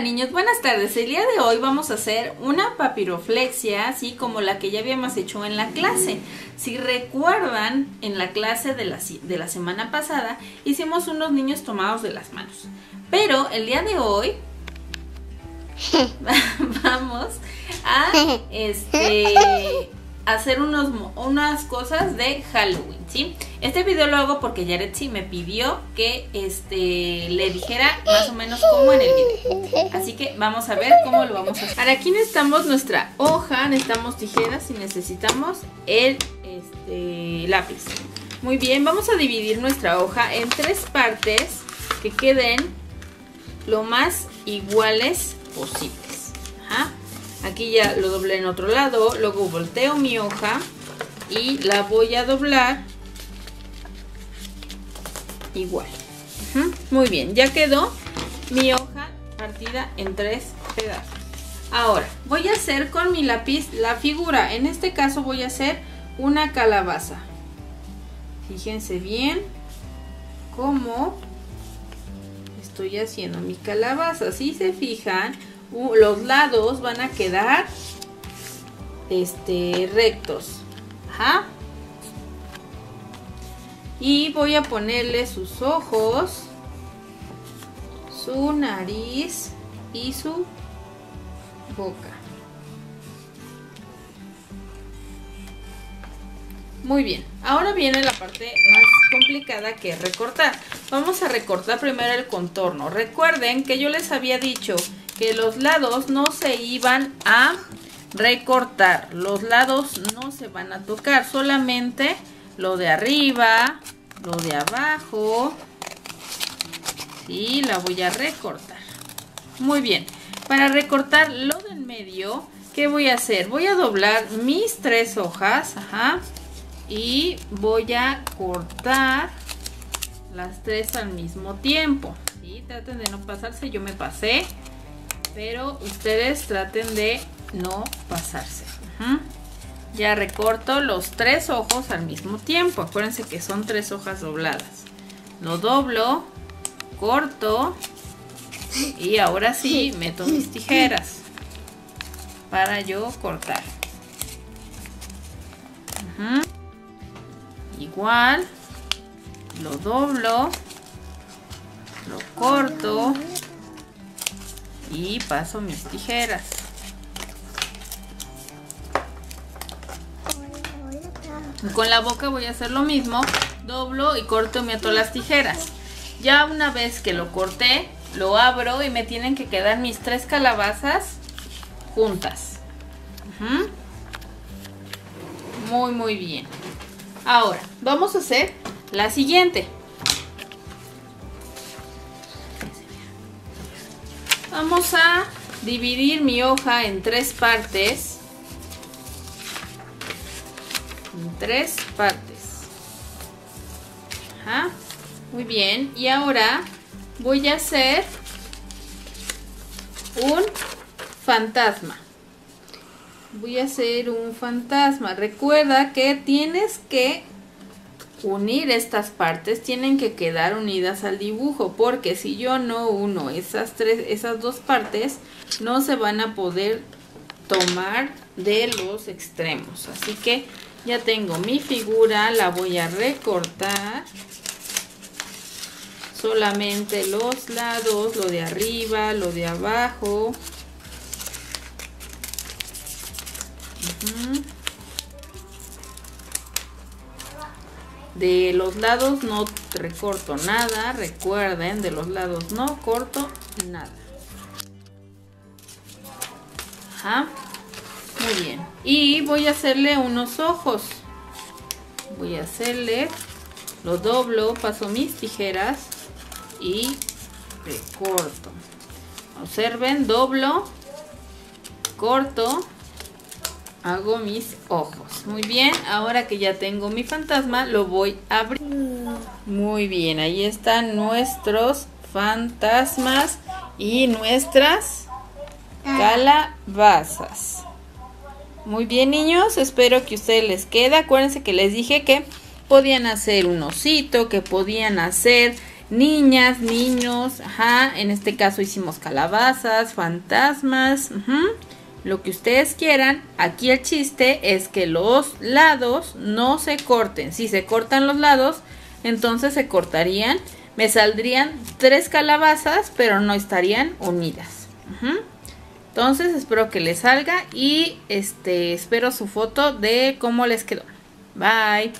niños, buenas tardes. El día de hoy vamos a hacer una papiroflexia, así como la que ya habíamos hecho en la clase. Si recuerdan, en la clase de la, de la semana pasada hicimos unos niños tomados de las manos. Pero el día de hoy vamos a este hacer unos, unas cosas de Halloween, ¿sí? Este video lo hago porque Yaretsi me pidió que este, le dijera más o menos cómo en el video. Así que vamos a ver cómo lo vamos a hacer. Para aquí necesitamos nuestra hoja, necesitamos tijeras y necesitamos el este, lápiz. Muy bien, vamos a dividir nuestra hoja en tres partes que queden lo más iguales posibles. Ajá. Aquí ya lo doblé en otro lado, luego volteo mi hoja y la voy a doblar igual. Muy bien, ya quedó mi hoja partida en tres pedazos. Ahora, voy a hacer con mi lápiz la figura. En este caso voy a hacer una calabaza. Fíjense bien cómo estoy haciendo mi calabaza. Si se fijan, los lados van a quedar este, rectos. Y voy a ponerle sus ojos, su nariz y su boca. Muy bien, ahora viene la parte más complicada que es recortar. Vamos a recortar primero el contorno. Recuerden que yo les había dicho que los lados no se iban a recortar. Los lados no se van a tocar, solamente lo de arriba, lo de abajo. Sí, la voy a recortar. Muy bien. Para recortar lo del medio, ¿qué voy a hacer? Voy a doblar mis tres hojas. Ajá. Y voy a cortar las tres al mismo tiempo. ¿sí? Traten de no pasarse, yo me pasé pero ustedes traten de no pasarse. Ya recorto los tres ojos al mismo tiempo. Acuérdense que son tres hojas dobladas. Lo doblo, corto y ahora sí meto mis tijeras para yo cortar. Igual, lo doblo, lo corto y paso mis tijeras. Con la boca voy a hacer lo mismo, doblo y corto y meto las tijeras. Ya una vez que lo corté, lo abro y me tienen que quedar mis tres calabazas juntas. Muy, muy bien. Ahora, vamos a hacer la siguiente. Vamos a dividir mi hoja en tres partes. En tres partes. Ajá. Muy bien. Y ahora voy a hacer un fantasma. Voy a hacer un fantasma. Recuerda que tienes que unir estas partes tienen que quedar unidas al dibujo porque si yo no uno esas tres esas dos partes no se van a poder tomar de los extremos. Así que ya tengo mi figura la voy a recortar. Solamente los lados lo de arriba lo de abajo De los lados no recorto nada, recuerden, de los lados no corto nada. Muy bien. Y voy a hacerle unos ojos. Voy a hacerle, lo doblo, paso mis tijeras y recorto. Observen, doblo, corto hago mis ojos. Muy bien, ahora que ya tengo mi fantasma, lo voy a abrir. Muy bien, ahí están nuestros fantasmas y nuestras calabazas. Muy bien, niños, espero que a ustedes les quede. Acuérdense que les dije que podían hacer un osito, que podían hacer niñas, niños, ajá, en este caso hicimos calabazas, fantasmas, lo que ustedes quieran. Aquí el chiste es que los lados no se corten. Si se cortan los lados, entonces se cortarían. Me saldrían tres calabazas, pero no estarían unidas. Entonces espero que les salga y este espero su foto de cómo les quedó. Bye.